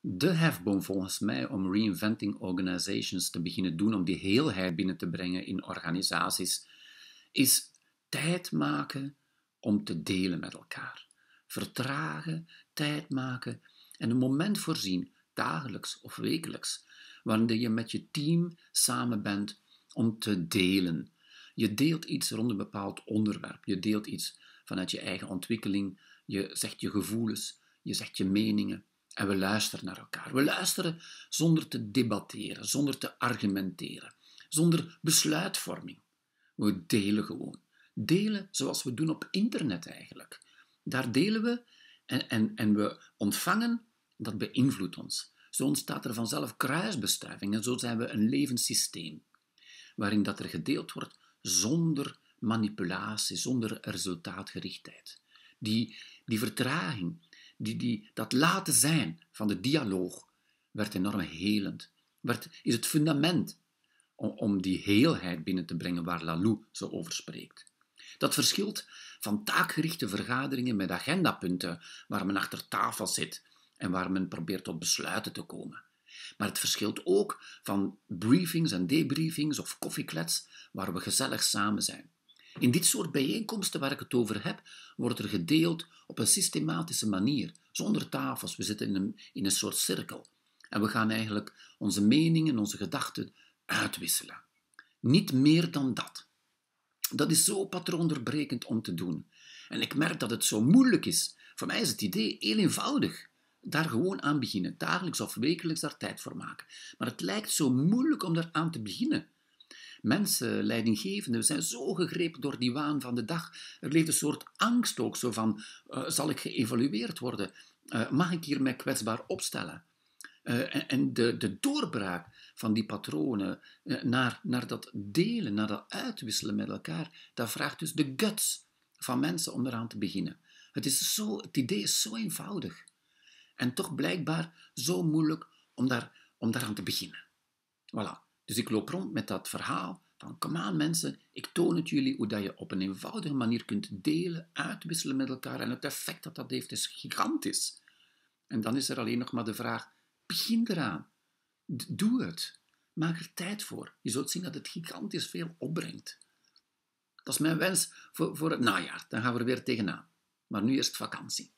de hefboom volgens mij om reinventing organizations te beginnen doen, om die heelheid binnen te brengen in organisaties, is tijd maken om te delen met elkaar. Vertragen, tijd maken en een moment voorzien, dagelijks of wekelijks, wanneer je met je team samen bent om te delen. Je deelt iets rond een bepaald onderwerp, je deelt iets vanuit je eigen ontwikkeling, je zegt je gevoelens, je zegt je meningen en we luisteren naar elkaar. We luisteren zonder te debatteren, zonder te argumenteren, zonder besluitvorming. We delen gewoon. Delen zoals we doen op internet eigenlijk. Daar delen we en, en, en we ontvangen, dat beïnvloedt ons. Zo ontstaat er vanzelf kruisbestuiving en zo zijn we een levenssysteem waarin dat er gedeeld wordt zonder manipulatie, zonder resultaatgerichtheid. Die, die vertraging, die, die, dat laten zijn van de dialoog werd enorm helend. Is het fundament om, om die heelheid binnen te brengen waar Lalou zo over spreekt. Dat verschilt van taakgerichte vergaderingen met agendapunten waar men achter tafel zit en waar men probeert tot besluiten te komen. Maar het verschilt ook van briefings en debriefings of koffieklets waar we gezellig samen zijn. In dit soort bijeenkomsten waar ik het over heb, wordt er gedeeld op een systematische manier, zonder tafels. We zitten in een, in een soort cirkel. En we gaan eigenlijk onze meningen, onze gedachten uitwisselen. Niet meer dan dat. Dat is zo patroondoorbrekend om te doen. En ik merk dat het zo moeilijk is. Voor mij is het idee heel eenvoudig. Daar gewoon aan beginnen, dagelijks of wekelijks daar tijd voor maken. Maar het lijkt zo moeilijk om daar aan te beginnen mensen, leidinggevenden, zijn zo gegrepen door die waan van de dag. Er leeft een soort angst ook, zo van, uh, zal ik geëvalueerd worden? Uh, mag ik hier mij kwetsbaar opstellen? En, en de, de doorbraak van die patronen naar, naar dat delen, naar dat uitwisselen met elkaar, dat vraagt dus de guts van mensen om eraan te beginnen. Het, is zo, het idee is zo eenvoudig. En toch blijkbaar zo moeilijk om, daar, om daaraan te beginnen. Voilà. Dus ik loop rond met dat verhaal van, kom aan mensen, ik toon het jullie hoe dat je op een eenvoudige manier kunt delen, uitwisselen met elkaar en het effect dat dat heeft is gigantisch. En dan is er alleen nog maar de vraag, begin eraan. Doe het. Maak er tijd voor. Je zult zien dat het gigantisch veel opbrengt. Dat is mijn wens voor, voor het najaar. Dan gaan we er weer tegenaan. Maar nu eerst vakantie.